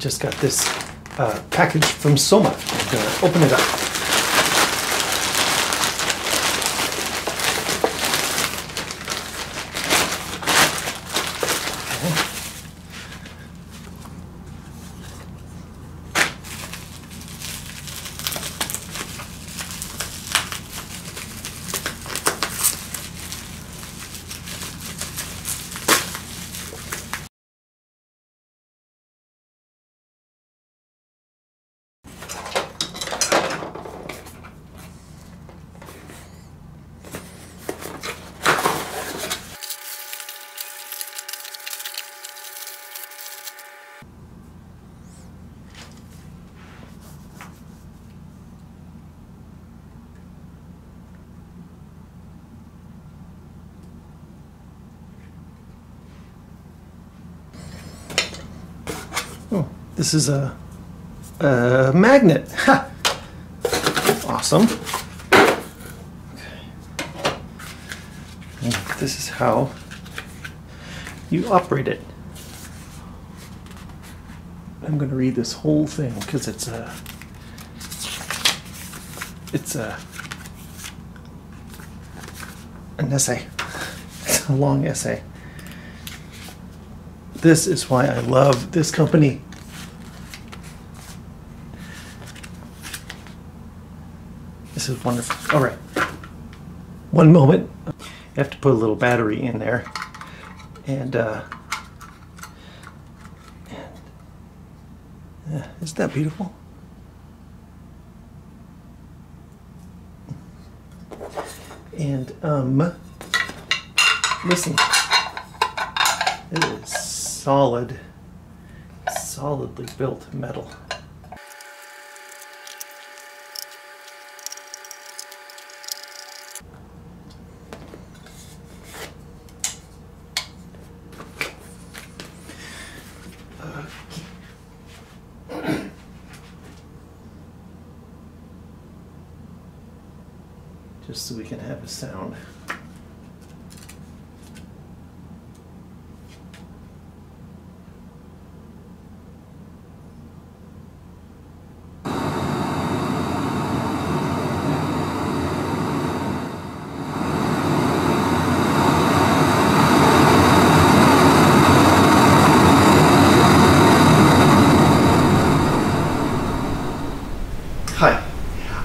just got this uh, package from Soma. I'm gonna open it up. Oh, this is a, a magnet. Ha! Awesome. Okay. And this is how you operate it. I'm going to read this whole thing because it's a it's a an essay. It's a long essay. This is why I love this company. This is wonderful. All right. One moment. I have to put a little battery in there. And, uh, and yeah, isn't that beautiful? And, um, listen. It is solid, solidly built metal. Just so we can have a sound.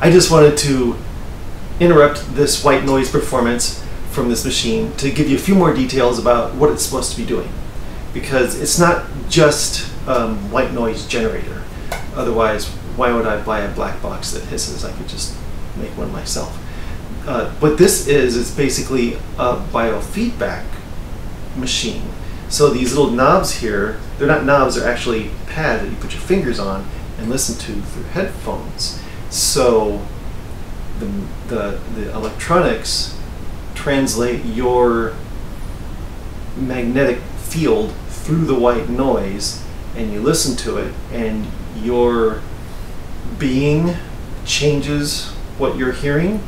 I just wanted to interrupt this white noise performance from this machine to give you a few more details about what it's supposed to be doing. Because it's not just um, white noise generator. Otherwise, why would I buy a black box that hisses? I could just make one myself. Uh, what this is, is basically a biofeedback machine. So these little knobs here, they're not knobs, they're actually pads that you put your fingers on and listen to through headphones. So the, the, the electronics translate your magnetic field through the white noise and you listen to it and your being changes what you're hearing.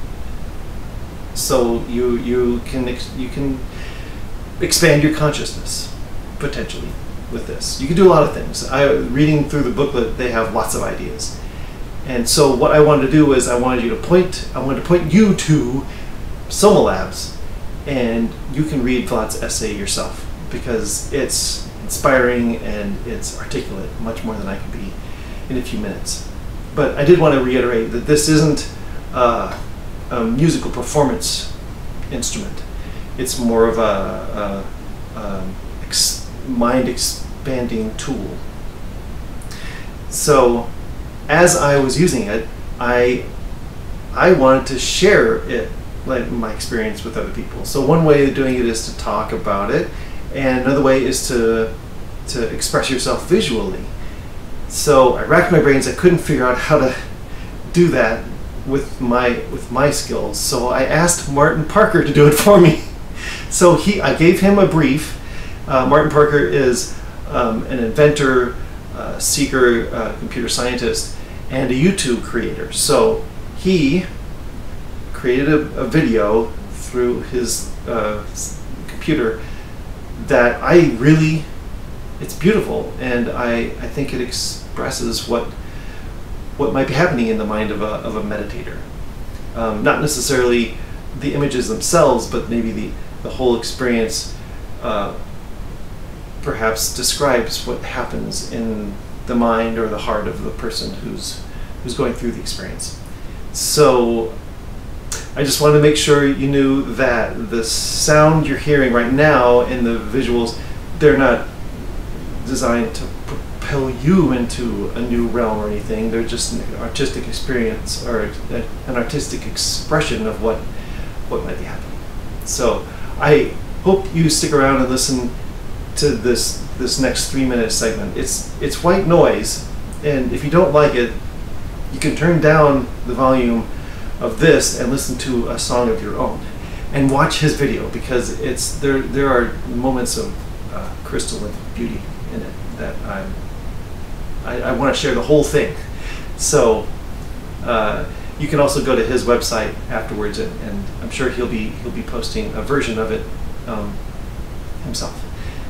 So you you can you can expand your consciousness potentially with this. You can do a lot of things. I reading through the booklet they have lots of ideas and so what I wanted to do is I wanted you to point, I wanted to point you to Soma Labs, and you can read Vlad's essay yourself because it's inspiring and it's articulate much more than I can be in a few minutes. But I did want to reiterate that this isn't uh, a musical performance instrument. It's more of a, a, a ex- mind expanding tool. So as I was using it, I I wanted to share it, like my experience with other people. So one way of doing it is to talk about it, and another way is to to express yourself visually. So I racked my brains. I couldn't figure out how to do that with my with my skills. So I asked Martin Parker to do it for me. So he, I gave him a brief. Uh, Martin Parker is um, an inventor, uh, seeker, uh, computer scientist, and a YouTube creator. So he created a, a video through his uh, computer that I really it's beautiful, and I, I think it expresses what what might be happening in the mind of a, of a meditator. Um, not necessarily the images themselves, but maybe the, the whole experience uh, perhaps describes what happens in the mind or the heart of the person who's who's going through the experience. So I just wanted to make sure you knew that the sound you're hearing right now and the visuals, they're not designed to propel you into a new realm or anything. They're just an artistic experience or an artistic expression of what what might be happening. So I hope you stick around and listen to this this next three minute segment. It's it's white noise, and if you don't like it, you can turn down the volume of this and listen to a song of your own, and watch his video because it's there. There are moments of uh, crystalline beauty in it that I'm, I I want to share the whole thing. So. Uh, you can also go to his website afterwards, and, and, I'm sure he'll be he'll be posting a version of it um, himself.